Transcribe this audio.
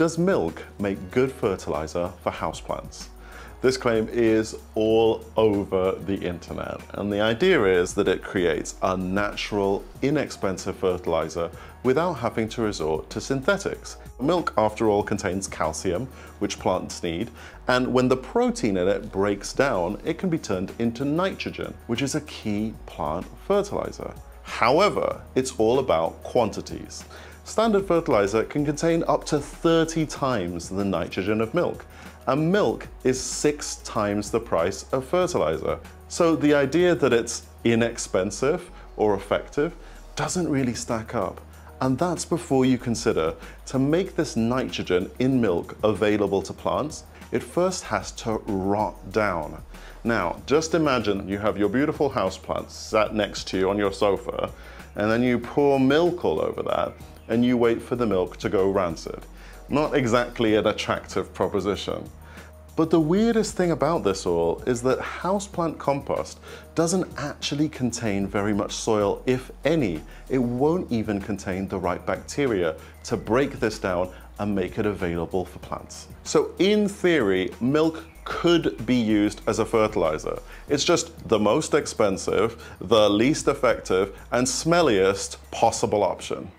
Does milk make good fertilizer for houseplants? This claim is all over the internet, and the idea is that it creates a natural, inexpensive fertilizer without having to resort to synthetics. Milk, after all, contains calcium, which plants need, and when the protein in it breaks down, it can be turned into nitrogen, which is a key plant fertilizer. However, it's all about quantities. Standard fertilizer can contain up to 30 times the nitrogen of milk, and milk is six times the price of fertilizer. So the idea that it's inexpensive or effective doesn't really stack up. And that's before you consider to make this nitrogen in milk available to plants, it first has to rot down. Now, just imagine you have your beautiful houseplants sat next to you on your sofa, and then you pour milk all over that, and you wait for the milk to go rancid. Not exactly an attractive proposition. But the weirdest thing about this all is that houseplant compost doesn't actually contain very much soil, if any. It won't even contain the right bacteria to break this down and make it available for plants. So in theory, milk could be used as a fertilizer. It's just the most expensive, the least effective, and smelliest possible option.